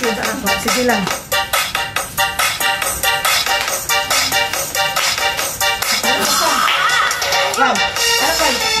Pasensya na po. Sige lang. Yan. Harapan.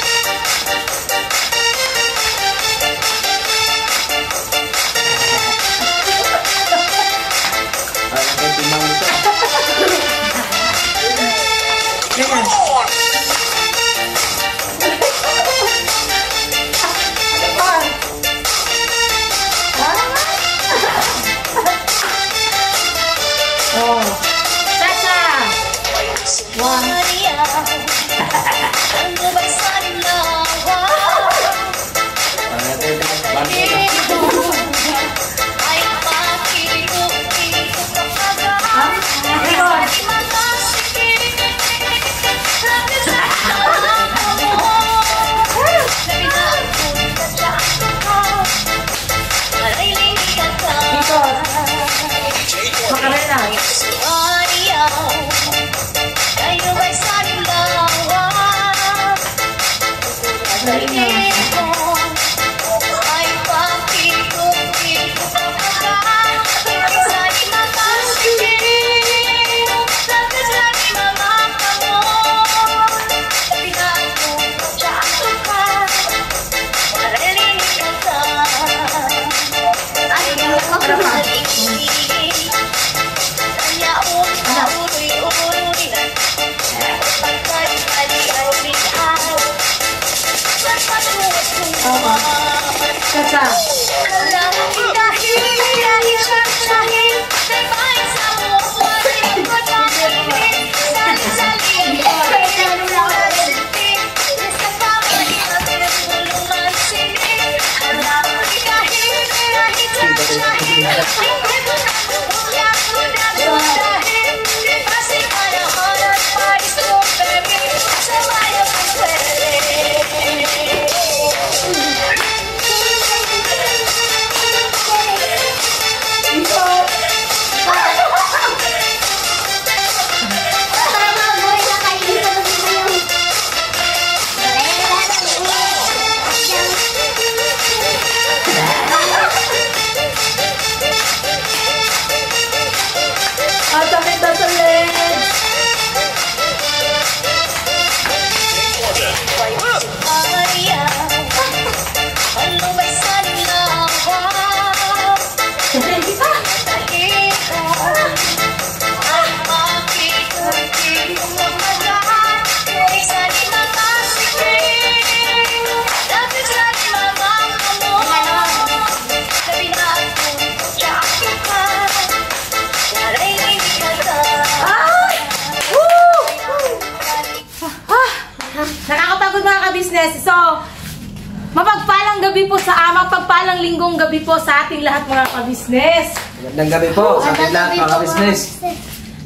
Sa ama, mapagpalang linggong gabi po sa ating lahat mga ka-business. Magandang gabi po sa ating lahat mga business.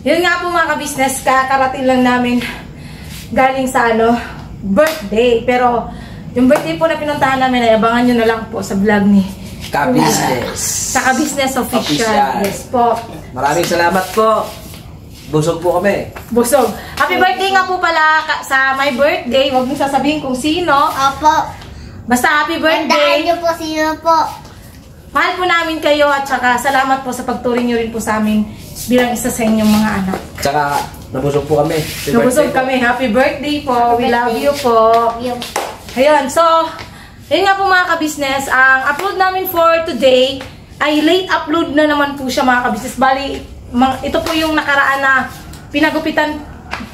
Yun nga po mga ka-business, kakarating lang namin galing sa ano, birthday. Pero, yung birthday po na pinuntahan namin ay abangan nyo na lang po sa vlog ni Ka-business. sa ka-business official. Official. Yes po. Maraming salamat po. Busog po kami. Busog. Happy birthday nga po pala sa my birthday. Huwag mong sasabihin kung sino. Opo. Basta happy Tandaan birthday. niyo po sino po. Mahal po namin kayo at saka salamat po sa pagturing nyo rin po sa amin bilang isa sa inyong mga anak. Tsaka, nabusog po kami. Happy Nabusog po. kami. Happy birthday po. We Happy love birthday. you po. Yung Ayun, so, yun nga po mga kabisnes, ang upload namin for today ay late upload na naman po siya mga kabisnes. Bali, ito po yung nakaraan na pinagupitan,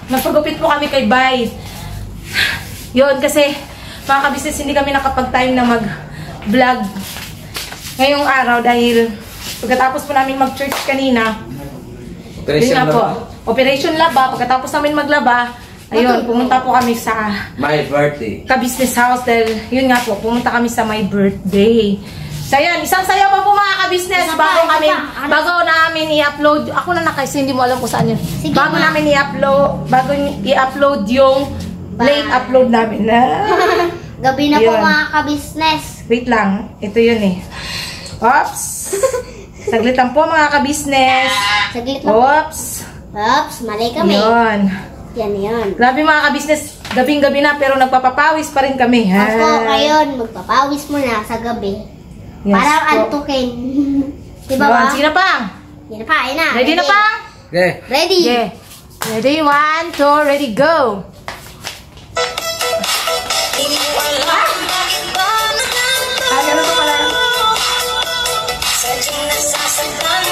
nagpagupit po kami kay Bay. Yun, kasi mga kabisnes, hindi kami nakapag-time na mag-vlog ngayong araw dahil pagkatapos po namin mag-church kanina, Operation na po? Operation Laba, pagkatapos namin maglaba, ayun, pumunta po kami sa My birthday. ka-business house dahil yun nga po, pumunta kami sa my birthday. So yun, isang sayo pa po mga ka-business bago kami. Ano? bago namin i-upload, ako na nakais, hindi mo alam kung saan yun. Sige, bago ma. namin i-upload, bago i-upload yung late Bye. upload namin na. gabi na po Yun. mga ka-business. Wait lang, ito yun eh. Oops! Saglit lang po mga ka-business. Saglit lang. Oops! Oops, mali kami. Yun. Yan, yan. Grabe mga ka-business, gabing-gabi na pero nagpapapawis pa rin kami. Ha? Opo, ngayon, magpapawis muna sa gabi. Yes Parang po. antukin. Di ba Yun, ba? Sige na pa. Yan na pa, yan na. Ready na pa? Okay. Ready. Yeah. Ready, one, two, ready, go. Yes,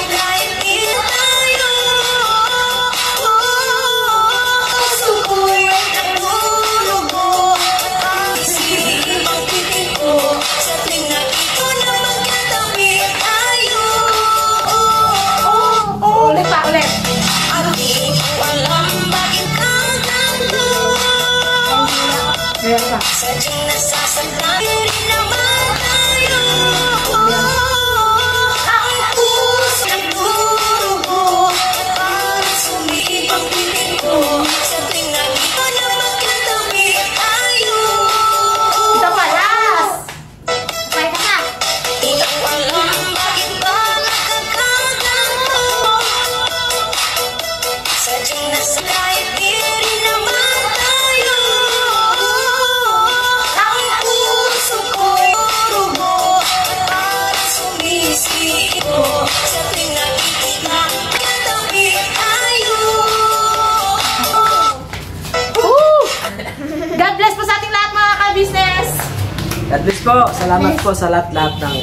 Salamat po sa lahat-lahat ng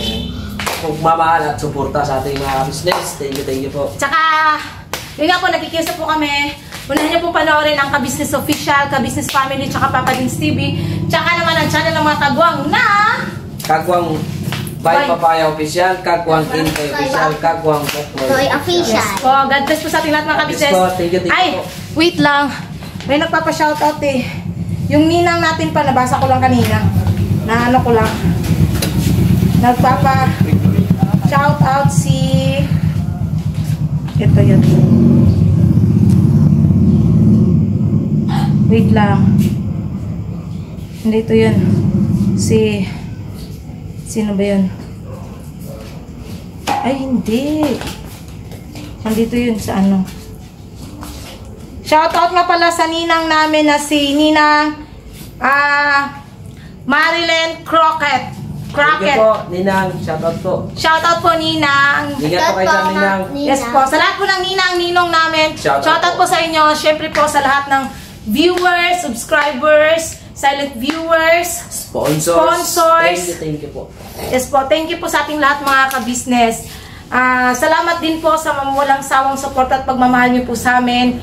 pagmamahal at suporta sa ating mga business. Thank you, thank you po. Tsaka, yun nga po, nagkikiusa po kami. Unahin niyo pong panoorin ang Ka-Business Official, Ka-Business Family, tsaka Papa Dins TV. Tsaka naman ang channel ng mga kagwang na... Kagwang Bye. Papaya Official, Kagwang Intay Official, Kagwang Toy official. Yes po, God bless po sa ating lahat mga ka-business. po. Thank you, thank you Ay, po. wait lang. May nagpapa-shoutout eh. Yung ninang natin pa, nabasa ko lang kanina. Na ano ko lang. Nagpapa shoutout si... Ito yun. Wait lang. Hindi ito yun. Si... Sino ba yun? Ay, hindi. Nandito yun sa ano. Shoutout nga pala sa ninang namin na si Ninang ah Marilyn Crockett. Crockett. po, Ninang. Shoutout po. Shoutout po Ninang. Ingat po kayo dyan, Ninang. Yes po. Sa lahat po ng ninang, ninong namin. Shoutout Shoutout po. po sa inyo. Siyempre po sa lahat ng viewers, subscribers, silent viewers, Sponsors. Sponsors. Thank you, thank you po. Yes po, thank you po sa ating lahat mga ka-business. Ah, salamat din po sa walang sawang support at pagmamahal niyo po sa amin.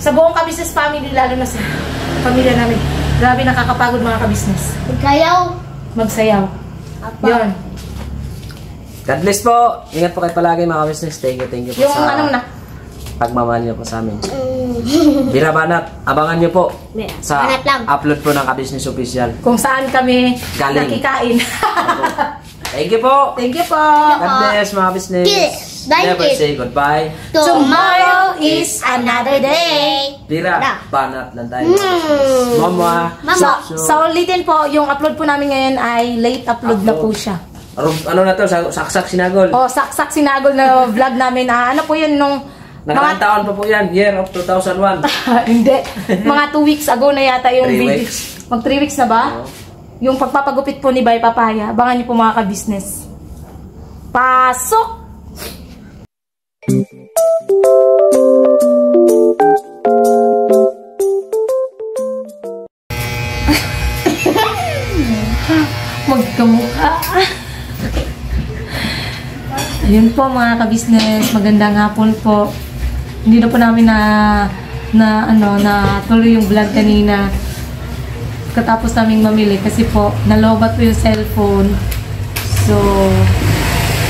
Sa buong ka-business family, lalo na sa pamilya namin. Grabe nakakapagod mga ka-business. Ikayaw. Magsayaw. Apa. Yun. God bless po. Ingat po kayo palagi mga business. Thank you, thank you po Yung sa ano na. pagmamahal niyo po sa amin. Mm. Birabanat, abangan niyo po sa upload po ng Ka-Business Official. Kung saan kami Galing. nakikain. Thank you po. thank you po. God bless mga business. Thank Never you. say goodbye. Tomorrow is another day. Bira, Na. banat lang tayo. business. Mama. Mama. So, so ulitin po, yung upload po namin ngayon ay late upload na po siya. Ano na to? Sa- Saksak sinagol. O, saksak sinagol na vlog namin. Ah, ano po yun nung... Nakaraang mga, taon pa po yan. Year of 2001. hindi. Mga 2 weeks ago na yata yung Three video. weeks. Mag 3 weeks na ba? Oo. Yung pagpapagupit po ni Bay Papaya. Abangan niyo po mga ka-business. Pasok! Magkamukha. Ayun po mga ka-business, magandang hapon po. Hindi na po namin na na ano na tuloy yung vlog kanina. Katapos naming mamili kasi po nalobat po yung cellphone. So,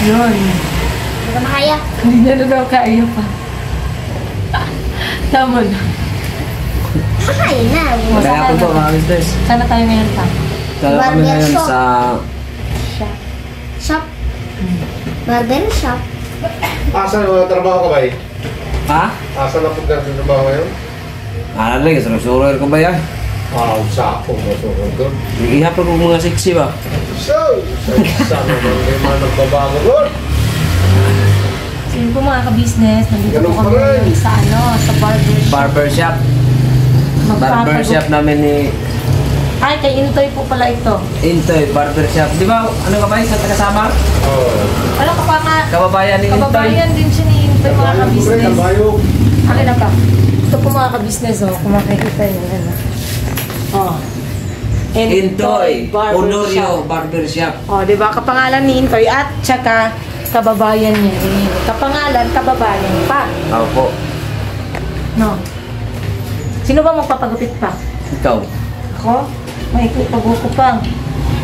yun. Hindi ka makaya. Hindi niya na daw kaya pa. Tama na. Makaya na. Kaya po po mga business. Sana tayo ngayon pa. Kaya kami ngayon shop. sa... Siya. Shop. Barber shop. Asa na trabaho ka ba eh? Ha? Asa na po ka trabaho ngayon? Ano lang, sa suroer ko ba yan? Ah, usapo mo so doon. Ihapon ko mga sexy ba? So, sa sana man may mga nagbabago doon. So yun po mga ka-business, nandito Ganun po kami pa rin. ngayon sa ano, sa barber shop. Barber shop. Barbershop namin ni Ay, kay Intoy po pala ito. Intoy Barbershop. Di ba, ano ka ba yung sa taga-sama? Oo. Ano ka pa nga? Kababayan ni Intoy. Kababayan din siya ni Intoy mga ka-business. Kabayo. Akin na pa. Ito po mga ka-business, oh. Kung makikita nyo, ano. Oh. Intoy Barbershop. Honorio Barbershop. Oh, di ba? Kapangalan ni Intoy at tsaka kababayan niya. Eh. Kapangalan, kababayan pa. Opo. No. Sino ba magpapagupit pa? Ikaw. Ako? Maikot paguko pa.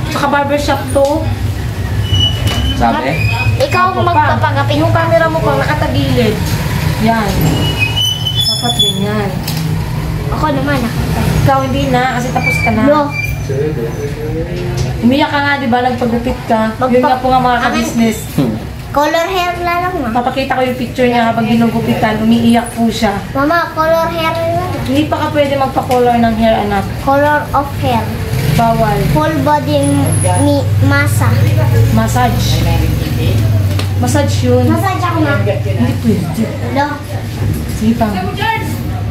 Tsaka barbershop to. Sabi? Ikaw ang magpapagapit Yung camera mo pang nakatagilid. Yan. Dapat ganyan. Ako naman, nakita. Ikaw hindi na kasi tapos ka na. No. Umiyak ka nga, di ba? Nagpagupit ka. Magpa- Yun nga po nga mga ka-business. Color hair na lang, ma. Papakita ko yung picture niya habang ginugupitan. Umiiyak po siya. Mama, color hair na lang. Hindi pa ka pwede magpa-color ng hair, anak. Color of hair. Bawal. Full body ni masa. Massage. Massage yun. Massage ako na. Hindi pwede. No. Sige pa.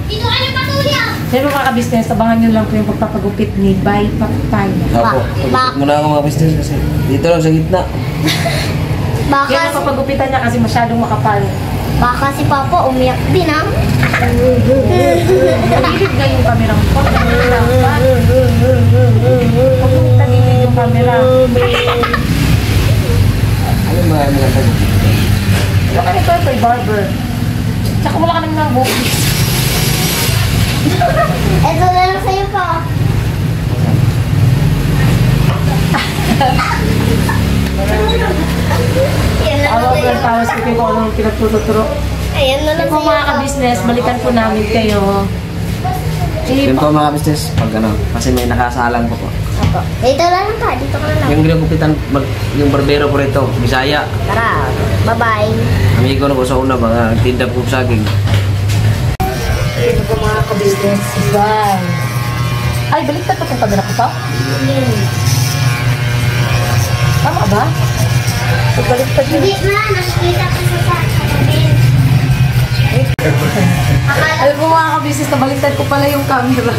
Dito ka na patuloy Pero mga ka-business, abangan nyo lang po yung pagpapagupit ni Bay Papaya. Opo. Ba- Muna ako mga business kasi dito lang sa gitna. Baka, Yan ang papagupitan niya kasi masyadong makapal. baka si Papa umiyak din, ah. Tagilid nga yung camera mo. Mong tagilid yung camera. Ano ba ang mga pag- Wala ka nito ito, barber. Tsaka wala ka naman ng bukis. Ito na lang sa'yo pa. Yan na Ako lang ang sa'yo. tawas ko kayo kung anong pinagtututuro. Ayan na lang Kung mga pa. ka-business, balikan po namin kayo. Yun po mga business, pag ano, kasi may nakasalang po po. Apo. Dito lang ka. Dito ka na lang. Yung ginugupitan, mag- yung barbero po rito, Bisaya. Tara. Bye-bye. Amigo na po sa una, mga tinda po saging. Ito po mga ka-business. Bye. Ay, baliktad pa itong camera ko pa? Tama ba? Baliktad yun. Hindi na. Nakikita ko sa sasabihin. Alam mo mga ka-business, nabaliktad ko pala yung camera.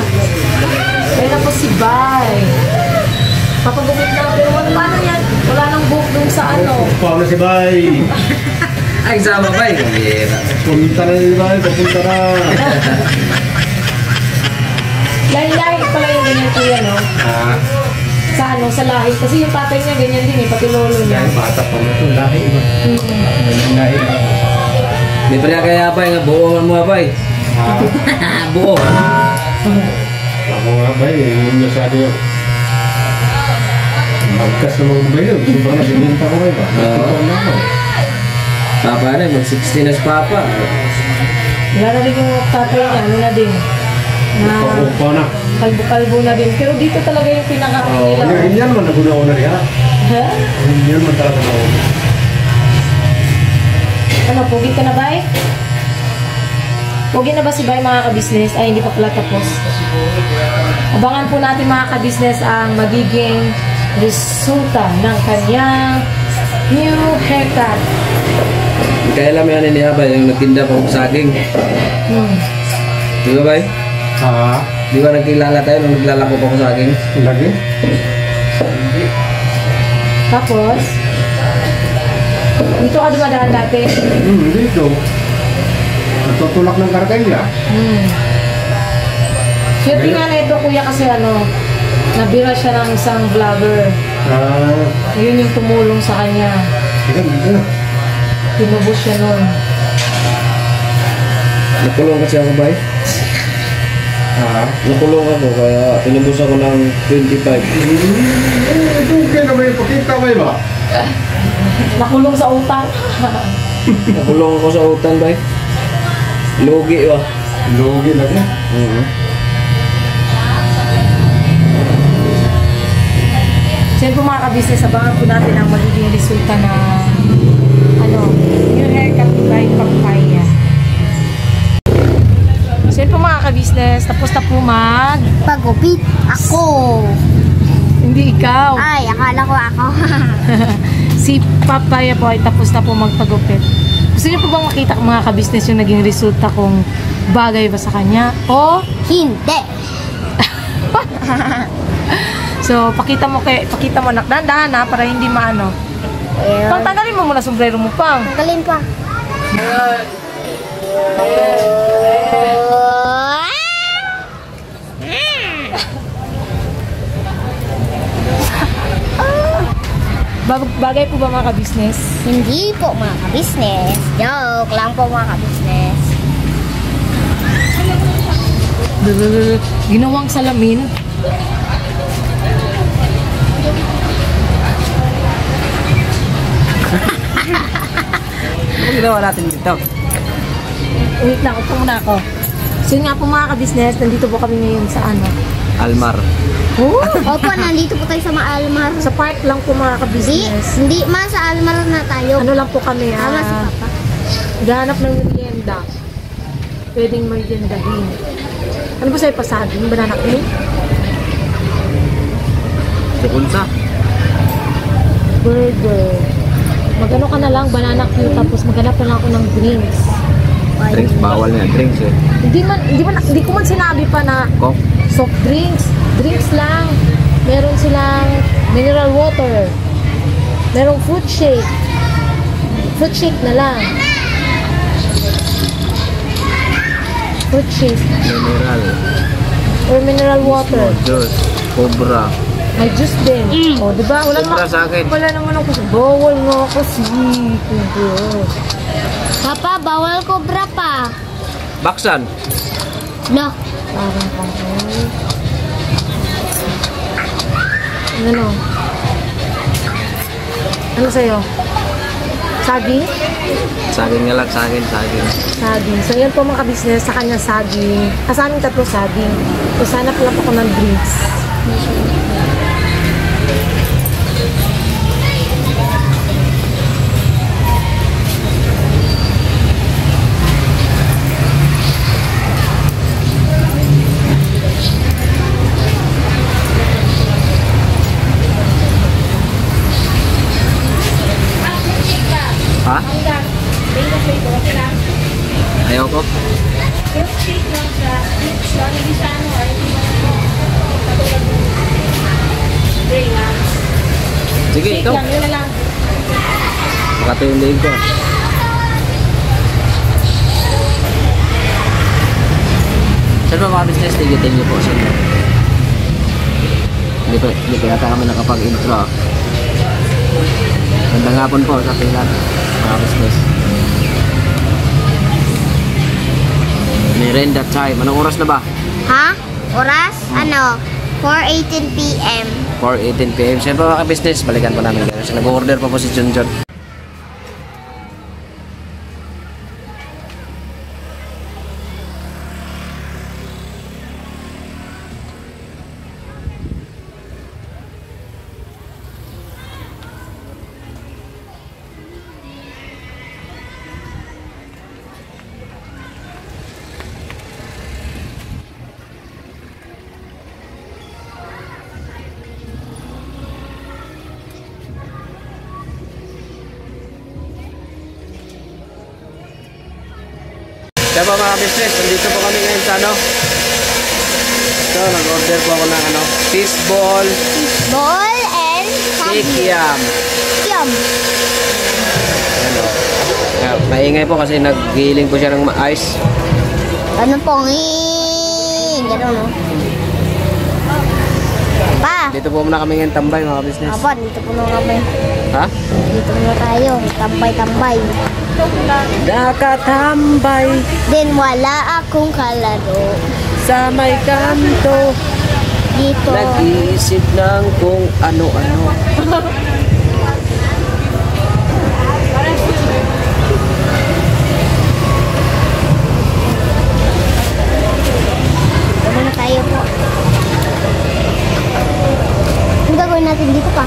Kaya na po si Bay. Papagupit na. Pero ano, paano yan? Wala nang book dun sa ano. Paano si Bay? Ay, sama ba yun? Punta na si Bay, papunta na. Lahi-lahi pala yung ganyan kuya, no? Ah, Sa ano, sa lahi. Kasi yung tatay niya ganyan din eh, pati lolo niya. yan, bata pa mo ito. Lahi iba. Lahi iba. Di pa niya kaya ba yung buo mo abay? Ah, buo. ako nga ba eh, yung masyado yun. Magkas naman ba yun? Sobrang nasiminta ko ba? Na ako. Papa na, mag-16 na si Papa. Wala na rin yung tatay niya, ano na din. Na na. kalbo-kalbo na din. Pero dito talaga yung pinaka Oo, nila. Yan man naguna-una rin ha? Ha? Yan man talaga na Ano, pogi ka na ba eh? Pogi na ba si Bay mga ka-business? Ay, hindi pa pala tapos. Abangan po natin mga ka-business ang magiging resulta ng kanyang new haircut. Kaya alam yan ni Abay, yung nagtinda po saging. Hmm. Di ba, Bay? Ha? Di ba nagkilala tayo nung naglalako pa ko saging? Lagi? Tapos, dito ka dumadaan dati. Hmm, dito. Natutulak ng kargaya. Hmm. Swerte nga na ito kuya kasi ano, nabira siya ng isang vlogger. Ah, Yun yung tumulong sa kanya. ganda. Tinubos siya nun. Nakulong kasi ako, Bay. Ha? Nakulong ako, kaya tinubos ako ng 25. Ito okay na ba yung pakita ba ba? Nakulong sa utang. Nakulong ako sa utan, Bay. Lugi, wa. Lugi lagi. Oo. Siyempre mga ka-business, abangan po natin ang magiging resulta na ano, new haircut by Papaya. Siyempre mga ka-business, tapos na po mag... Pagupit. Ako. Hindi ikaw. Ay, akala ko ako. si Papaya po ay tapos na po magpagupit. Gusto niyo po bang makita mga ka-business yung naging resulta kung bagay ba sa kanya? O Hindi. so, pakita mo kay, pakita mo anak, dahan ha, para hindi maano. Pang tanggalin mo muna sombrero mo pang. Galing pa. Bag- bagay po ba mga ka-business? Hindi po mga ka-business. Joke lang po mga ka-business. Ginawang salamin. Ano ginawa natin dito? Wait lang, upo muna ako. So yun nga po mga ka-business, nandito po kami ngayon sa ano. Almar. Oh, Opo, nandito po tayo sa Maalmar. sa park lang po mga Hindi, ka-business. hindi ma sa Almar na tayo. Ano lang po kami Tama si ah. Papa. Gahanap ng merienda. Pwedeng meriendahin. Ano ba sa'yo pasaging? Banana cake? Sukunsa. Burger. Magano ka na lang, banana cue, tapos maghanap na lang ako ng drinks. Drinks, bawal na yan. Drinks eh. Hindi man, hindi man, hindi ko man sinabi pa na Coke. soft drinks. Drinks lang. Meron silang mineral water. Merong fruit shake. Fruit shake na lang. Fruit shake. Mineral. Or mineral water. Juice. Cobra. May juice din. O, di ba? Wala Cobra naman, sa akin. wala naman ako. Bawal nga kasi. Cobra. Papa, bawal kobra pa. Baksan. No. Ano? Ano sa'yo? Saging? Saging nga lang, saging, saging. Saging. So, yan po mga business sa kanya saging. Ah, sa amin tatlo saging. So, sana lang ako ng drinks. Sige, ikaw. lang, yun na lang. Makatuloy ko. Saan ba mga business? Tigitin niyo po inyo. Hindi pa, hindi pa yata kami nakapag-intro. Gandang hapon po sa ating lahat, mga business. Merenda time. Anong oras na ba? Ha? Oras? Ano? 4.18 p.m. 4.18pm. Siyempre mga business, balikan po namin. So, nag-order pa po si John ano, fish ball, Ball and kikiam. Yum. Ano. Kaya, maingay po kasi nag-healing po siya ng ice. Ano pong eh, Ganun, no? Pa, Dito po muna kami ngayon tambay mga business. Apa, dito po na kami. Ha? Dito na tayo. Tambay-tambay. Nakatambay Then wala akong kalaro. sa may kanto. Dito. Nag-iisip ng kung ano-ano. Na tayo po. Ano gagawin natin dito pa?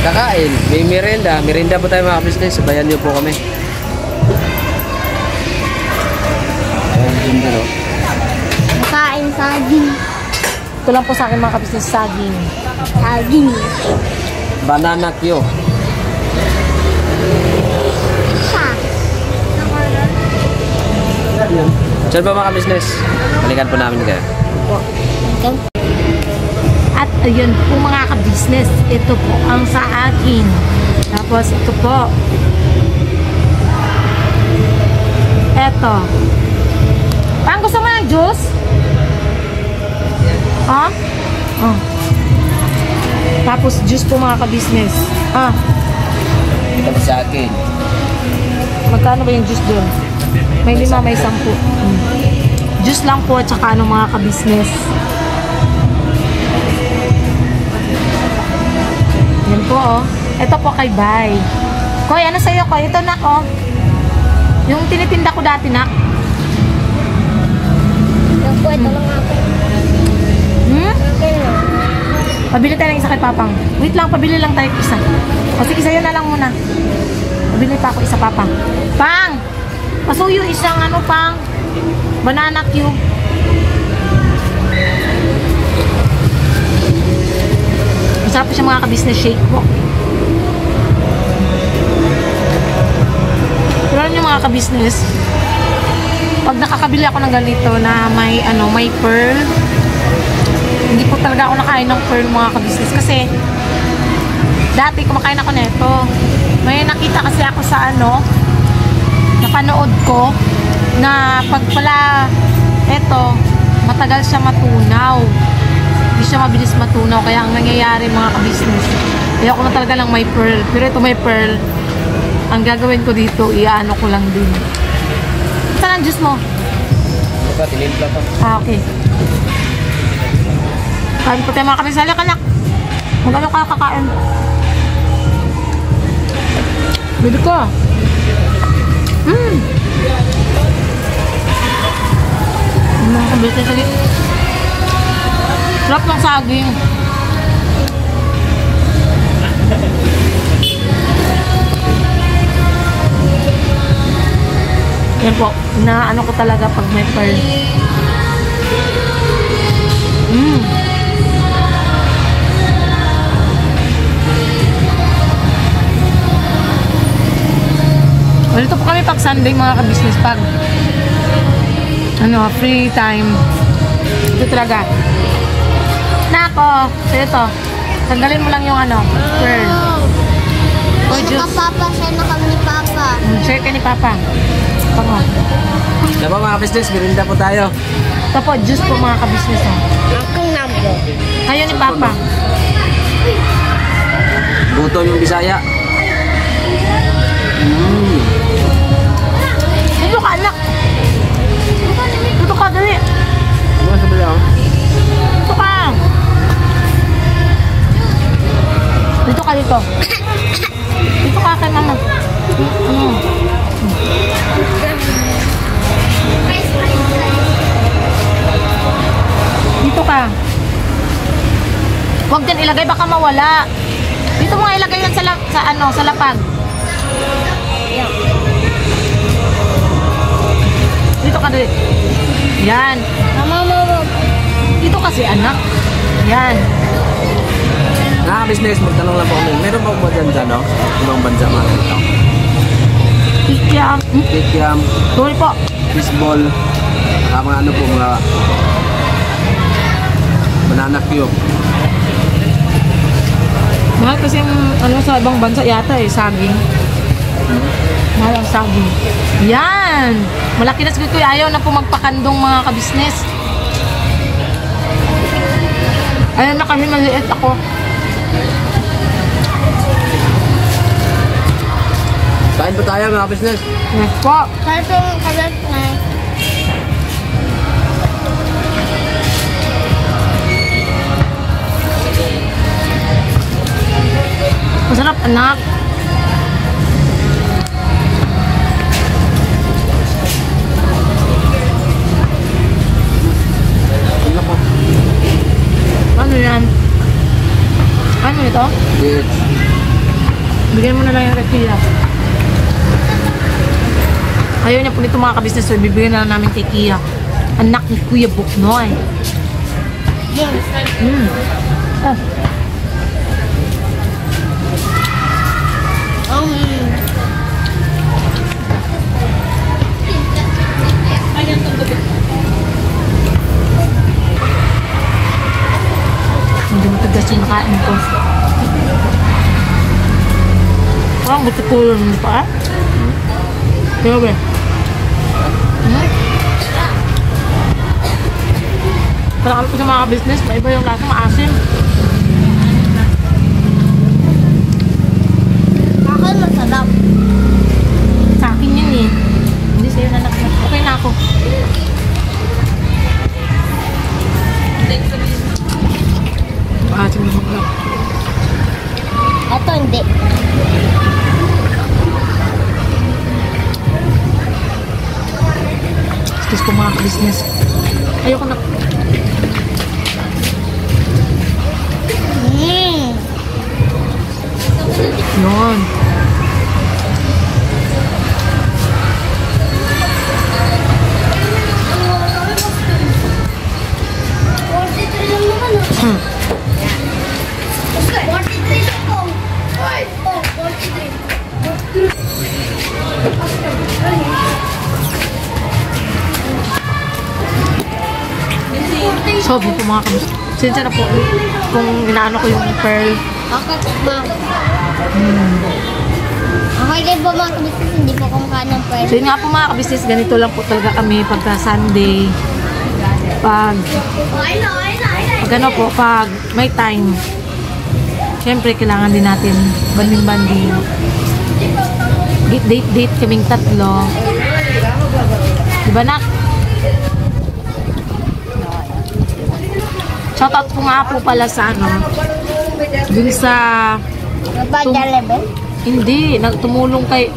Kakain, may merienda. Merienda po tayo mga business. Sabayan niyo po kami. Ayan, dun dun, oh. Makain saging. Ito lang po sa akin mga ka-business saging. Saging. Banana Q. Sa. Saan ba mga business? Balikan po namin kayo. At ayun po mga ka-business, ito po ang sa akin. Tapos ito po. Eto. Pang gusto mo ng juice? Ha? Oh. Tapos juice po mga ka-business. Ah, Ito sa akin. magkano ba yung juice doon? May lima, may sampu. Mm. Juice lang po at saka ano mga ka-business. Yan po oh. Ito po kay Bay. Koy, ano sa'yo Koy? Ito nak oh. Yung tinitinda ko dati nak. Yung po, ito lang ako. Hmm? Pabili tayo ng isa kay Papang. Wait lang, pabili lang tayo isa. O sige, sa'yo na lang muna. Pabili pa ako isa, Papang. Pang! Pasuyo isang ano, Pang. Banana cube. Masarap po siya mga ka-business shake po. Pero alam niyo mga ka-business, pag nakakabili ako ng ganito na may ano, may pearl, hindi po talaga ako nakain ng pearl mga ka-business kasi dati kumakain ako nito. May nakita kasi ako sa ano, napanood ko na pag pala eto, matagal siya matunaw. Hindi siya mabilis matunaw. Kaya ang nangyayari mga ka-business, kaya ako na talaga lang may pearl. Pero ito may pearl, ang gagawin ko dito, iano ko lang din. Saan ang juice mo? Ito pa, tinimpla pa. Ah, okay. Kain po tayo mga kami. Sala ka na. Magano ka kakain? Bili ko. Mmm. Mga kabili tayo salit. Sarap ng saging. Yan po, na ano ko talaga pag may pearl. Mm. Well, ito po kami pag Sunday mga ka-business pag ano, free time. Ito talaga. Nako, ito. Tanggalin mo lang yung ano, pearl. O, Ano ka, juice. Papa? Saan na kami ni Papa? Mm, Share ka ni Papa. Pango. Ito pa mga business, merinda po tayo. Ito po, juice po mga ka-business. Oh. Akin na po. Kayo ni Papa. Buto yung Bisaya. Mm. Ka, dali. Ano sa bila? Dito ka. Dito ka, dito. Dito ka kay mama. Ano? Dito ka. Huwag dyan ilagay, baka mawala. Dito mo nga ilagay yan sa, la- sa ano, sa lapag. Dito ka dali. Yan. Mama, mama. Dito kasi anak. Yan. Nga business, magtanong lang po kami. Meron dyan dyan, no? Ibang bansa. Ikyam. Hmm? Kikiam, Sorry po. fishball, ah, mga ano po, mga banana cube. Mahal kasi yung ano sa ibang bansa yata eh, saging. Mahal ang saging. Yan! Malaki na siguro kuya, ayaw na po magpakandong mga kabisnes. Ayaw na kasi maliit ako. Kain po tayo mga business. Yes po. Saan po yung kalat na? Masarap anak. Yan? Ano ito? Yes. Bigyan mo na lang yung rekila. Ayaw niya po nito mga kabisnes, so bibigyan na lang namin kay Kia. Anak ni Kuya Buknoy. Mm. Ah, kecintaan ko. Parang gusto ko yun ang paa. Kaya ba? Parang ko sa mga business, maiba yung lasa, maasim. Akin masarap. Sa akin yun eh. Hindi sa'yo na lang. Na maglak. Ito hindi. Excuse po mga business. Ayoko na. Mm. Yun. Hmm. Sobo po mga kabis. Sinsya na po kung inaano ko yung pearl. Bakit ma? Okay din po mga kabisnes, hindi po kumakain ng So pwede. yun nga po mga kabisnes, ganito lang po talaga kami pagka Sunday. Pag, pag ano po, pag may time. Siyempre, kailangan din natin banding-banding. Date, date, date kaming tatlo. Diba nak? Shoutout po nga po pala sa ano, dun sa level? hindi, nagtumulong kay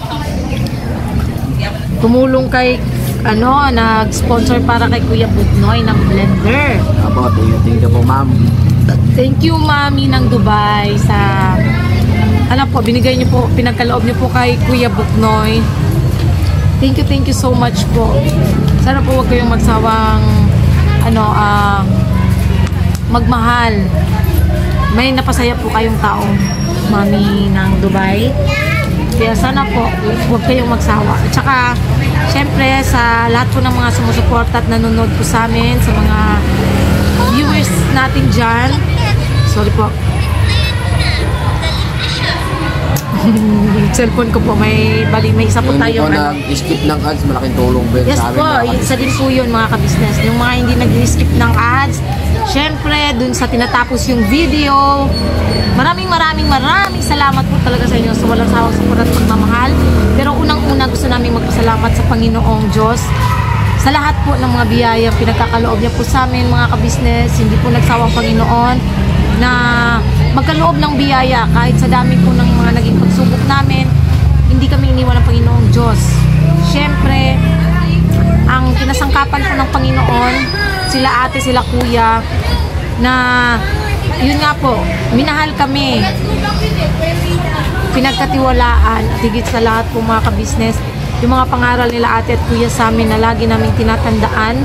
tumulong kay ano, nag-sponsor para kay Kuya Butnoy ng blender. Apo, thank you, thank you po ma'am. Thank you, Mami ng Dubai sa alam po, binigay niyo po, pinagkaloob niyo po kay Kuya Butnoy. Thank you, thank you so much po. Sana po wag kayong magsawang ano, ah magmahal. May napasaya po kayong tao, Mami ng Dubai. Kaya sana po, huwag kayong magsawa. At saka, syempre, sa lahat po ng mga sumusuporta at nanonood po sa amin, sa mga viewers natin dyan. Sorry po. Cellphone ko po, may bali, may isa po Yung po ano. nag-skip ng ads, malaking tulong po Yes sa amin. po, isa din po yun mga kabisnes. Yung mga hindi nag-skip ng ads, syempre, dun sa tinatapos yung video, maraming maraming maraming salamat po talaga sa inyo sa walang sawang suporta at pagmamahal. Pero unang-una gusto namin magpasalamat sa Panginoong Diyos sa lahat po ng mga biyayang pinagkakaloob niya po sa amin mga kabisnes, hindi po nagsawang Panginoon na magkaloob ng biyaya kahit sa dami po ng mga naging pagsubok namin, hindi kami iniwan ng Panginoong Diyos. Siyempre, ang kinasangkapan po ng Panginoon, sila ate, sila kuya, na yun nga po, minahal kami, pinagkatiwalaan at higit sa lahat po mga kabisnes, yung mga pangaral nila ate at kuya sa amin na lagi namin tinatandaan.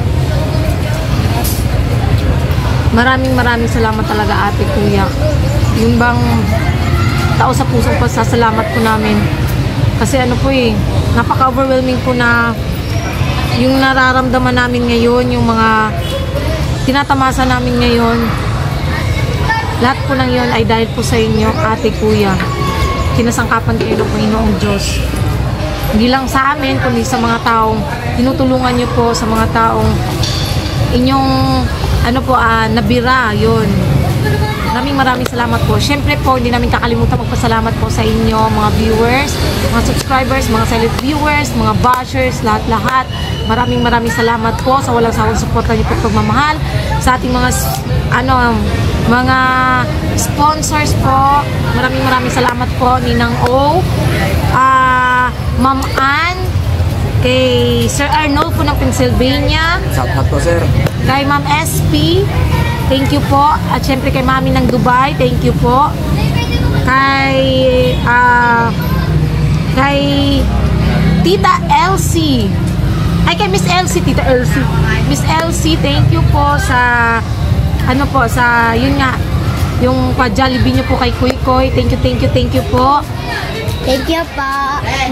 Maraming maraming salamat talaga ate kuya. Yung bang tao sa pusong pasasalamat po namin. Kasi ano po eh, napaka-overwhelming po na yung nararamdaman namin ngayon, yung mga tinatamasa namin ngayon, lahat po ng yun ay dahil po sa inyo, ate, kuya. Kinasangkapan kayo ng Panginoong Diyos. Hindi lang sa amin, kundi sa mga taong tinutulungan niyo po, sa mga taong inyong, ano po, ah, nabira, yun. Maraming maraming salamat po. Siyempre po, hindi namin kakalimutan magpasalamat po sa inyo, mga viewers, mga subscribers, mga silent viewers, mga bashers, lahat-lahat. Maraming maraming salamat po sa walang sawang suporta niyo po pagmamahal. Sa ating mga, ano, mga sponsors po. Maraming maraming salamat po, Ninang O, ah, Ma'am Ann, kay Sir Arnold po ng Pennsylvania, Shout out po sir. kay Ma'am SP, thank you po. At syempre kay Mami ng Dubai, thank you po. Kay, ah, kay Tita Elsie. Ay, kay Miss Elsie, Tita Elsie. Miss Elsie, thank you po sa, ano po, sa, yun nga, yung pa-Jollibee nyo po kay Kuy Koy. Thank you, thank you, thank you po. Thank you po.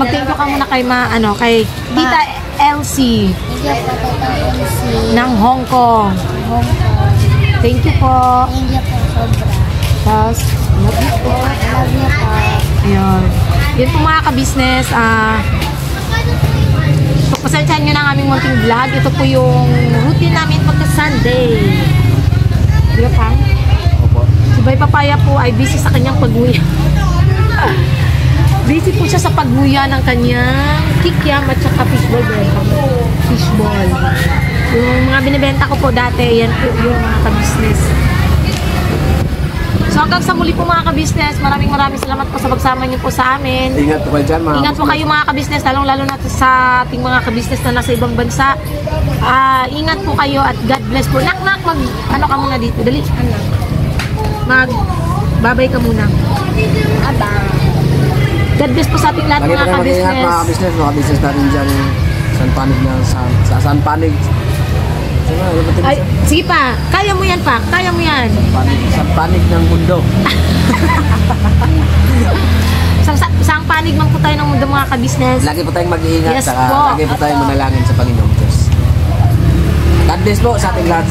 Mag-thank you ka muna kay ma, ano, kay Tita Elsie Thank you po, Tata Elsie. ng Hong Kong. Hong Kong. Thank you po. Thank you po, sobra. Tapos, love you po. Love you po. Ayun. Yan po mga ka-business. Ah, Pagpasensyahan nyo na ang aming munting vlog. Ito po yung routine namin pagka Sunday. Di ba, Pang? Opo. Si Bay Papaya po ay busy sa kanyang pagguya. busy po siya sa pagguya ng kanyang kikiam at saka fishball. benta. Fishball. Yung mga binibenta ko po dati, yan po yung mga ka-business. So hanggang sa muli po mga ka-business, maraming maraming salamat po sa pagsama niyo po sa amin. Ingat po kayo dyan mga Ingat po kayo mga ka-business, lalong lalo na sa ating mga ka-business na nasa ibang bansa. Ah, ingat po kayo at God bless po. Nak, nak, mag, ano ka muna dito? Dali, anak. Mag, babay ka muna. Aba. God bless po sa ating lahat mga ka-business. mga business, mga business natin dyan. San Panig na, sa, sa San Panig. Ay, sige pa, kaya mo yan pa, kaya mo yan. Panig, San Panig ng mundo. Sa, sa, saang panig man po tayo ng mundo mga ka-business. Lagi po tayong mag-iingat, Yes saka po. lagi po tayong manalangin sa Panginoong Diyos. God bless po sa ating lahat.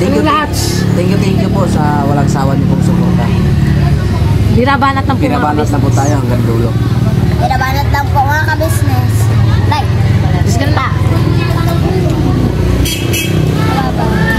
Thank you, lahat. thank you, thank you po sa walang sawa niyo pong suporta. Birabanat ng po mga Pinabanat na po tayo hanggang dulo. Binabanat lang po mga ka-business. Like. Just ganun 爸爸